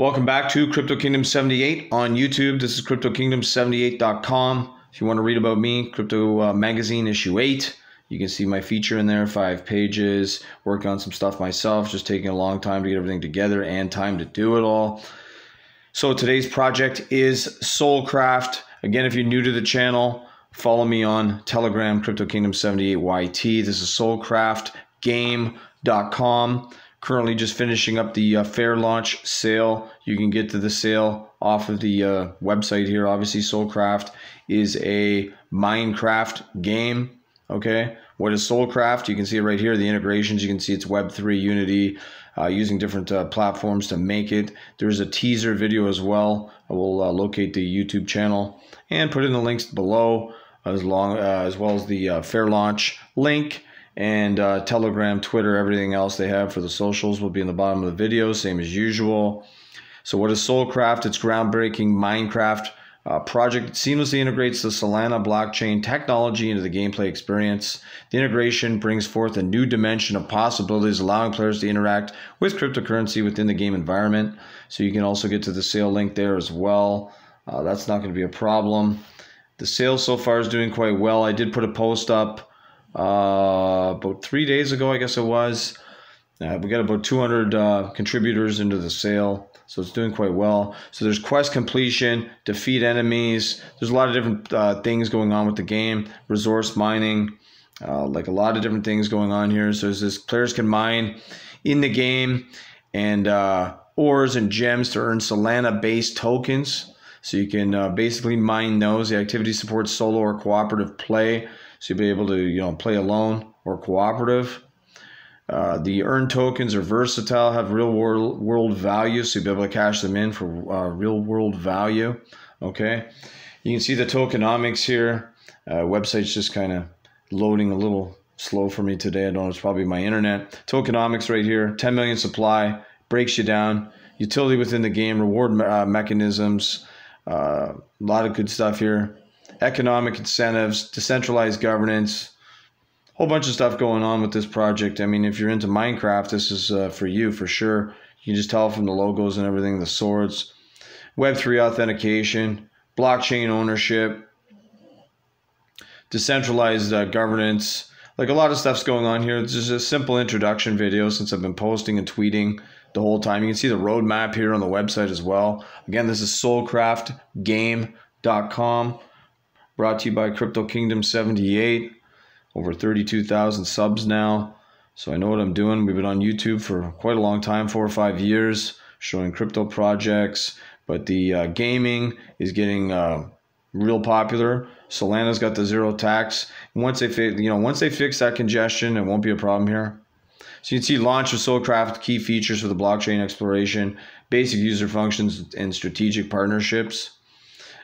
Welcome back to Crypto Kingdom 78 on YouTube. This is CryptoKingdom78.com. If you want to read about me, Crypto uh, Magazine issue 8. You can see my feature in there, five pages. Working on some stuff myself, just taking a long time to get everything together and time to do it all. So today's project is Solcraft. Again, if you're new to the channel, follow me on Telegram, Crypto Kingdom 78YT. This is solcraftgame.com currently just finishing up the uh, fair launch sale. You can get to the sale off of the uh, website here. Obviously, Solcraft is a Minecraft game. Okay, what is Solcraft? You can see it right here. The integrations. You can see it's Web3 Unity. Uh, using different uh, platforms to make it. There's a teaser video as well. I will uh, locate the YouTube channel and put in the links below, as long uh, as well as the fair launch link and uh, Telegram, Twitter, everything else they have for the socials will be in the bottom of the video, same as usual. So, what is Solcraft? It's groundbreaking Minecraft uh, project. It seamlessly integrates the Solana blockchain technology into the gameplay experience. The integration brings forth a new dimension of possibilities, allowing players to interact with cryptocurrency within the game environment. So, you can also get to the sale link there as well. Uh, that's not going to be a problem. The sale so far is doing quite well. I did put a post up uh, about three days ago, I guess it was. Uh, we got about 200 uh, contributors into the sale, so it's doing quite well. So there's quest completion, defeat enemies. There's a lot of different uh, things going on with the game. Resource mining, uh, like a lot of different things going on here. So this players can mine in the game and uh, ores and gems to earn Solana-based tokens. So you can uh, basically mine those. The activity supports solo or cooperative play. So you'll be able to you know play alone or cooperative. Uh, the earned tokens are versatile, have real world, world value, so you'll be able to cash them in for uh, real world value. Okay, you can see the tokenomics here. Uh, website's just kind of loading a little slow for me today. I don't know, it's probably my internet. Tokenomics right here, 10 million supply, breaks you down. Utility within the game, reward uh, mechanisms, uh, a lot of good stuff here economic incentives, decentralized governance, whole bunch of stuff going on with this project. I mean, if you're into Minecraft, this is uh, for you for sure. You can just tell from the logos and everything, the swords, Web3 authentication, blockchain ownership, decentralized uh, governance. Like a lot of stuff's going on here. It's just a simple introduction video since I've been posting and tweeting the whole time. You can see the roadmap here on the website as well. Again, this is solcraftgame.com. Brought to you by Crypto Kingdom 78. Over 32,000 subs now. So I know what I'm doing. We've been on YouTube for quite a long time, four or five years, showing crypto projects. But the uh, gaming is getting uh, real popular. Solana's got the zero tax. once they fi- you know once they fix that congestion, it won't be a problem here. So you can see launch of Solcraft key features for the blockchain exploration, basic user functions, and strategic partnerships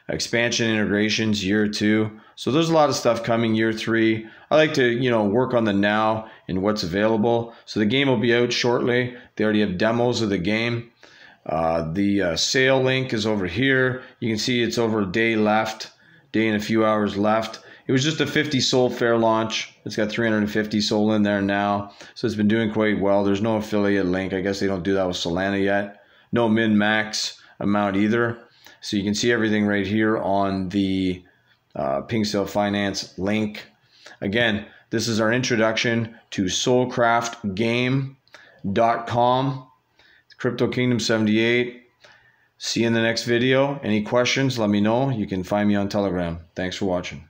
expansion integrations year two. So there's a lot of stuff coming year three. I like to, you know, work on the now and what's available. So the game will be out shortly. They already have demos of the game. Uh, the uh, sale link is over here. You can see it's over a day left, day and a few hours left. It was just a 50 SOL fair launch. It's got 350 SOL in there now. So it's been doing quite well. There's no affiliate link. I guess they don't do that with Solana yet. No min max amount either. So you can see everything right here on the uh, Sale Finance link. Again, this is our introduction to solcraftgame.com, Crypto Kingdom 78. See you in the next video. Any questions, let me know. You can find me on Telegram. Thanks for watching.